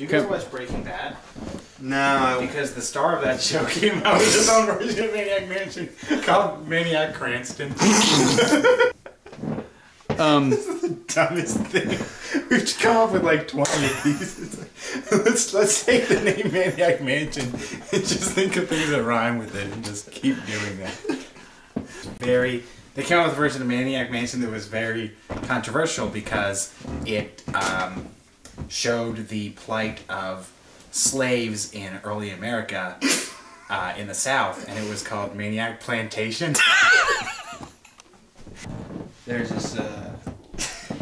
Do you guys Okay. watch Breaking Bad? No, Because the star of that show came out with his own version of Maniac Mansion called Maniac Cranston. Um, this is the Dumbest thing. We've come up with like 20 of these. It's like, let's let's take the name Maniac Mansion and just think of things that rhyme with it and just keep doing that. Very. They came out with a version of Maniac Mansion that was very controversial because it um, showed the plight of slaves in early America uh, in the South, and it was called Maniac Plantation. there's this uh,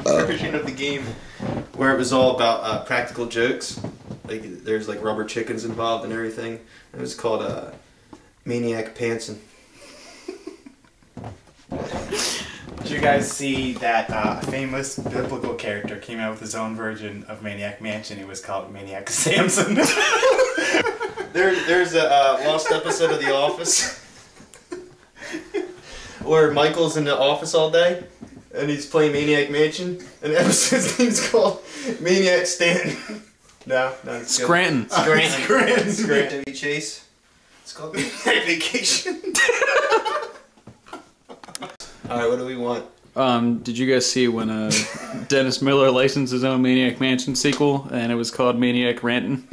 version of the game where it was all about uh, practical jokes. Like there's like rubber chickens involved and everything. It was called uh, Maniac Pantsin. Did you guys see that uh, a famous biblical character came out with his own version of Maniac Mansion? It was called Maniac Samson. There, there's a uh, lost episode of The Office where Michael's in the office all day and he's playing Maniac Mansion, and the episode's name's called Maniac Stanton. No, no, it's good. Scranton. Scranton. Scranton. Scranton. Chevy Chase. It's called Maniac Vacation. all right, what do we want? Um, did you guys see when uh, Dennis Miller licensed his own Maniac Mansion sequel, and it was called Maniac Ranton?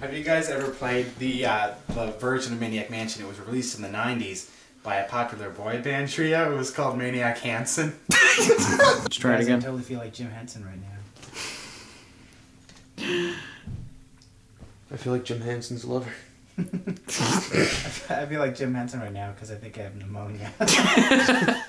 Have you guys ever played the uh, the version of Maniac Mansion? It was released in the '90s by a popular boy band trio. It was called Maniac Hanson. Let's try it Guys, I again. totally feel like Jim Henson right now. I feel like Jim Henson's lover. I feel like Jim Henson right now because I think I have pneumonia.